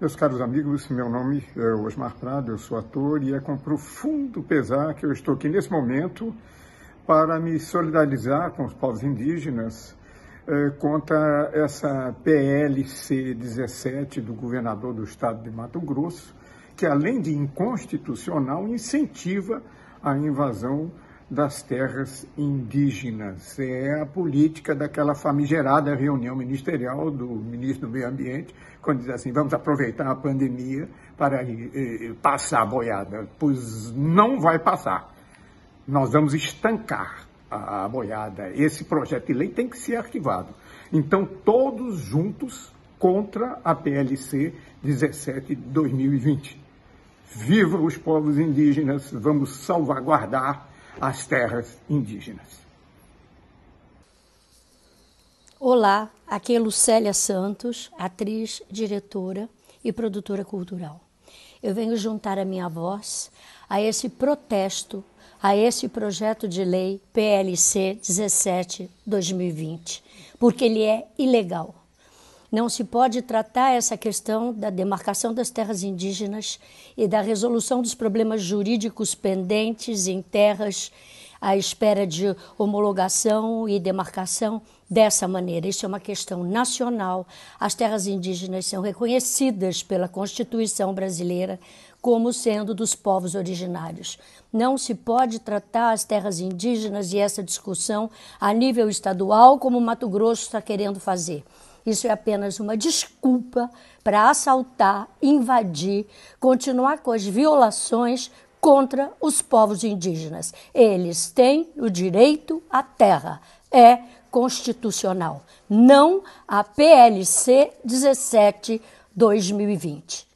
Meus caros amigos, meu nome é Osmar Prado, eu sou ator e é com profundo pesar que eu estou aqui nesse momento para me solidarizar com os povos indígenas eh, contra essa PLC 17 do governador do estado de Mato Grosso, que além de inconstitucional, incentiva a invasão das terras indígenas. É a política daquela famigerada reunião ministerial do ministro do Meio Ambiente, quando diz assim, vamos aproveitar a pandemia para eh, passar a boiada, pois não vai passar. Nós vamos estancar a, a boiada. Esse projeto de lei tem que ser arquivado. Então, todos juntos contra a PLC 17 de 2020. Viva os povos indígenas, vamos salvaguardar as terras indígenas. Olá, aqui é Lucélia Santos, atriz, diretora e produtora cultural. Eu venho juntar a minha voz a esse protesto, a esse projeto de lei PLC 17-2020, porque ele é ilegal. Não se pode tratar essa questão da demarcação das terras indígenas e da resolução dos problemas jurídicos pendentes em terras à espera de homologação e demarcação dessa maneira. Isso é uma questão nacional. As terras indígenas são reconhecidas pela Constituição brasileira como sendo dos povos originários. Não se pode tratar as terras indígenas e essa discussão a nível estadual, como o Mato Grosso está querendo fazer. Isso é apenas uma desculpa para assaltar, invadir, continuar com as violações contra os povos indígenas. Eles têm o direito à terra. É constitucional. Não a PLC 17 2020.